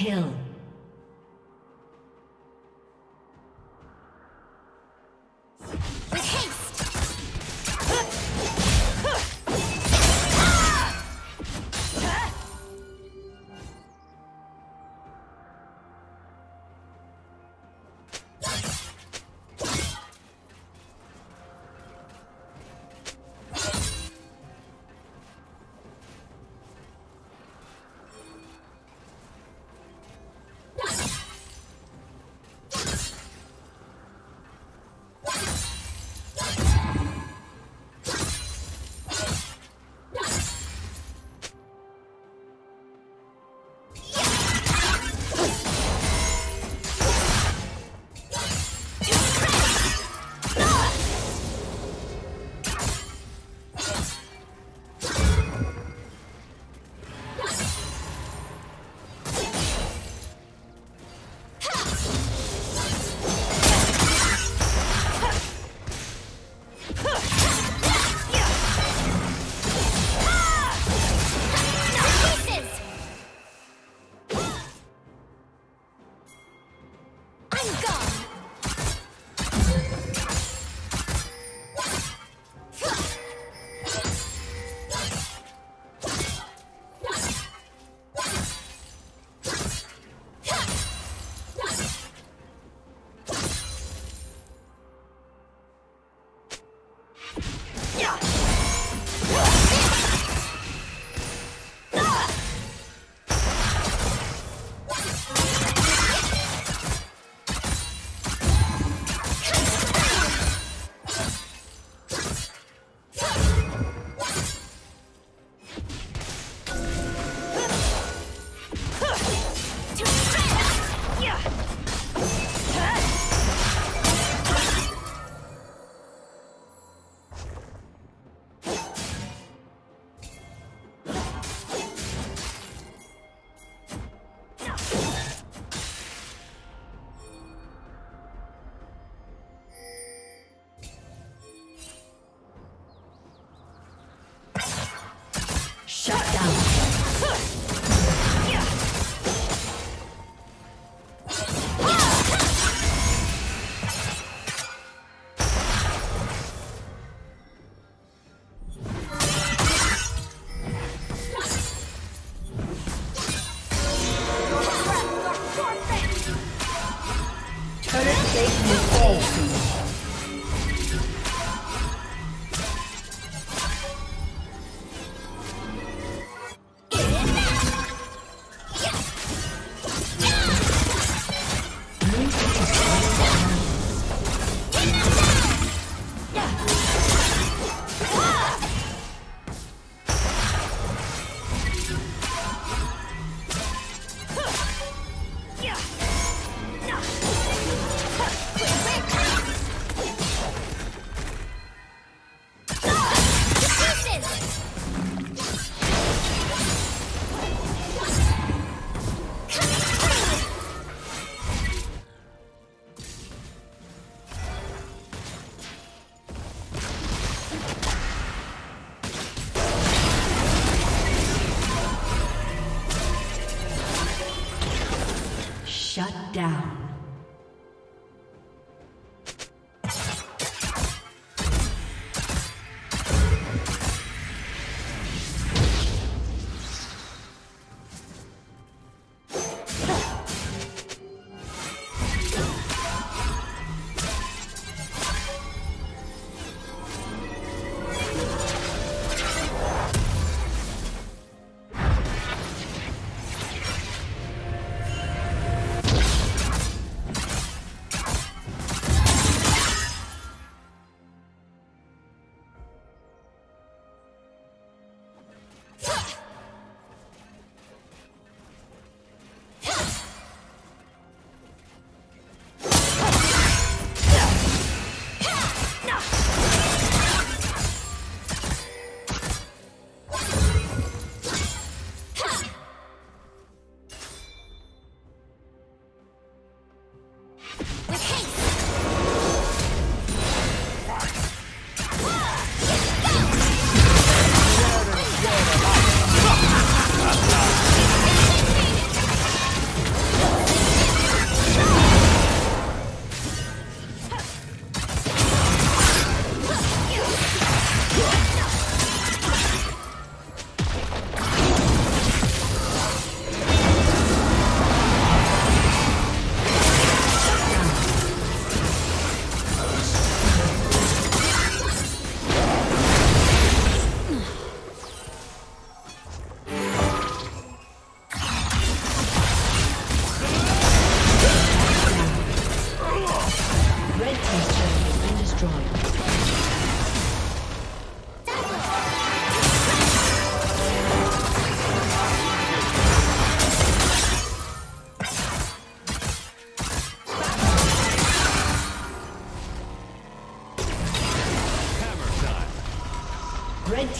Kill.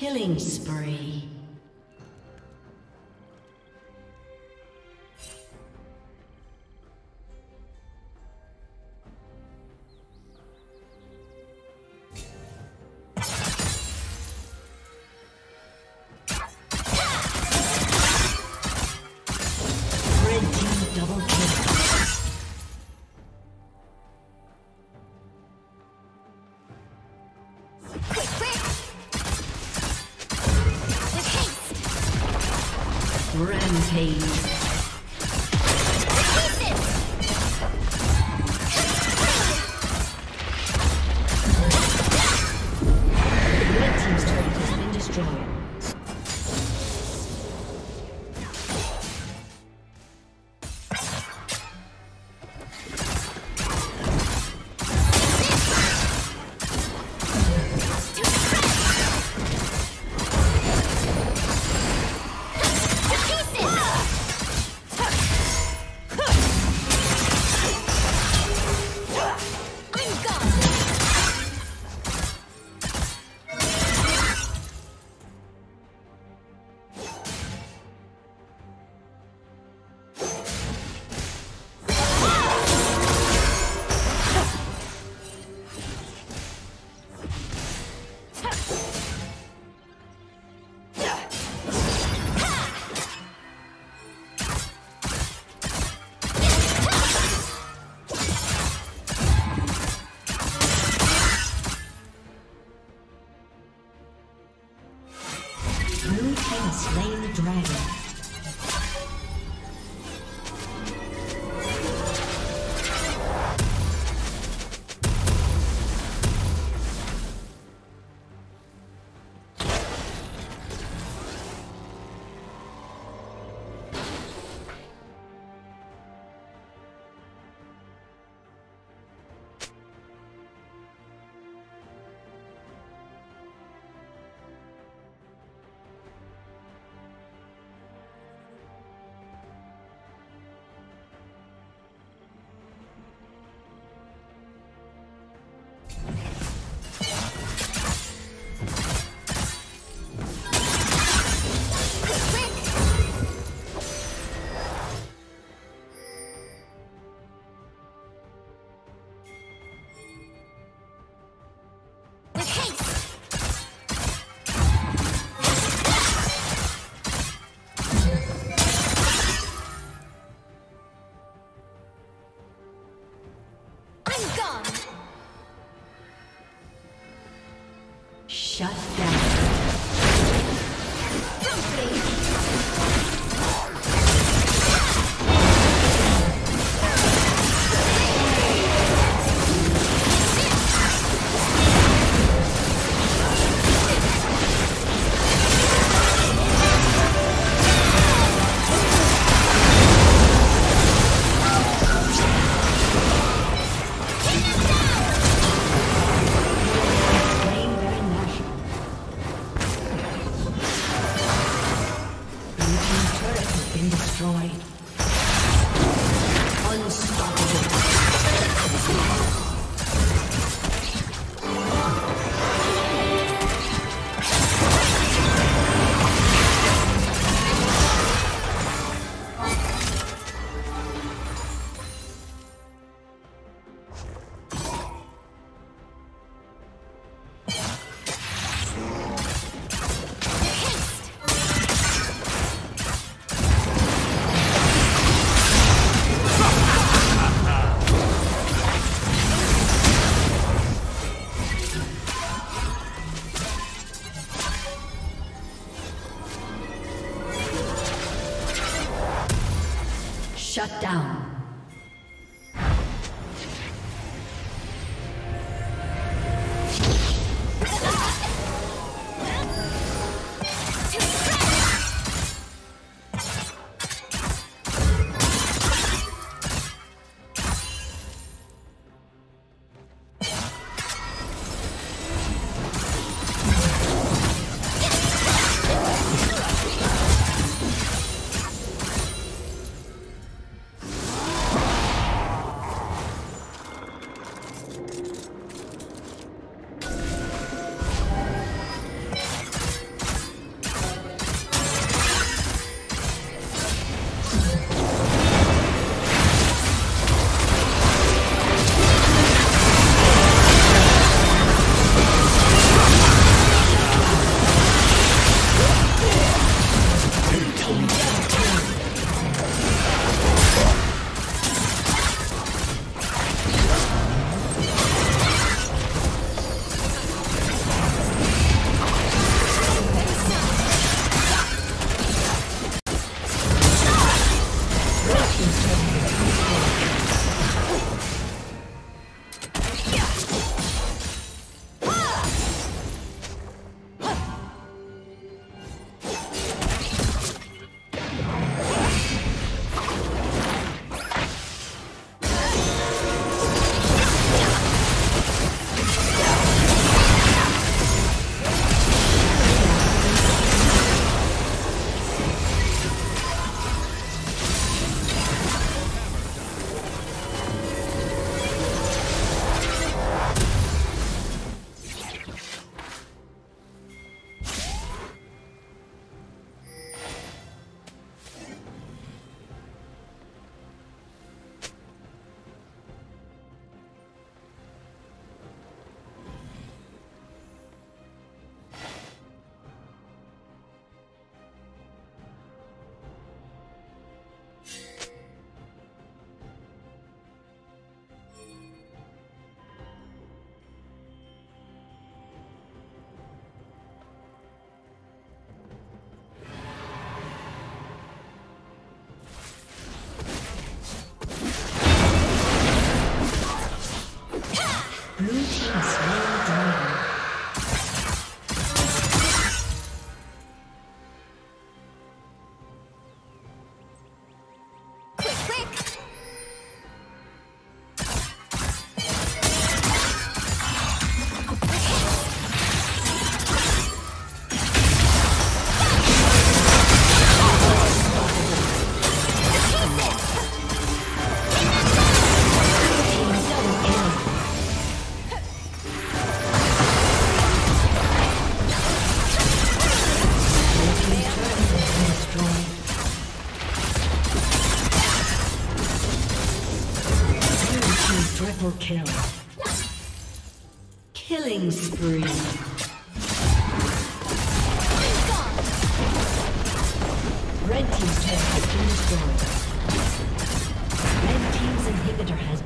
Killing spree. Rampage.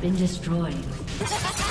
Been destroyed.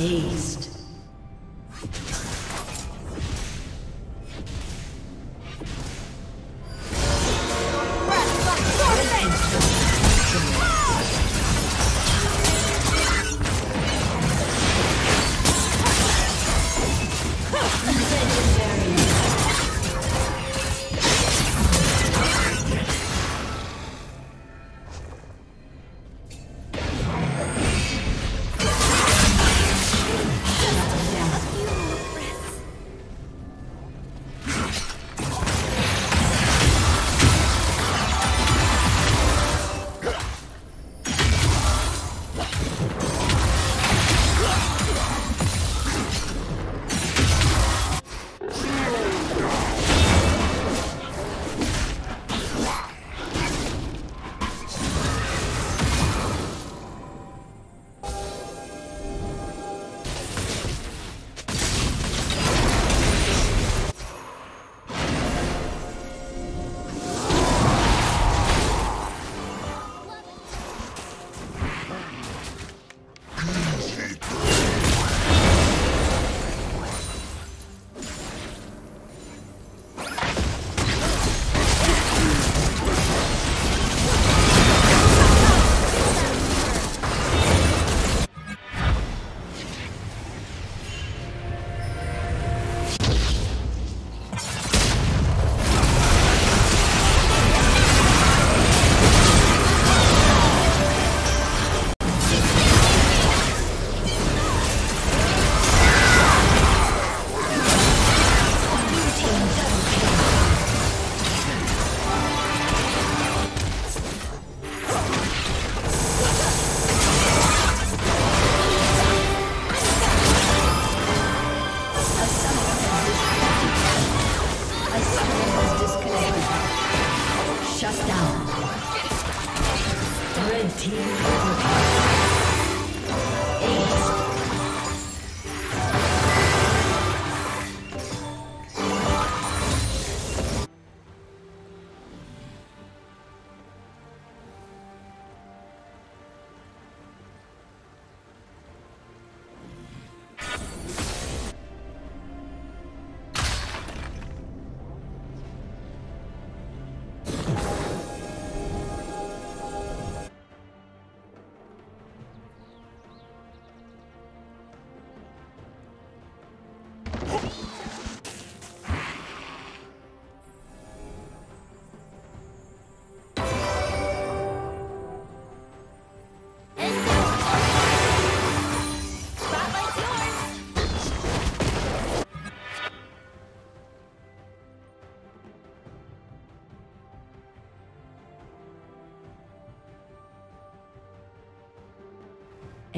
Aced.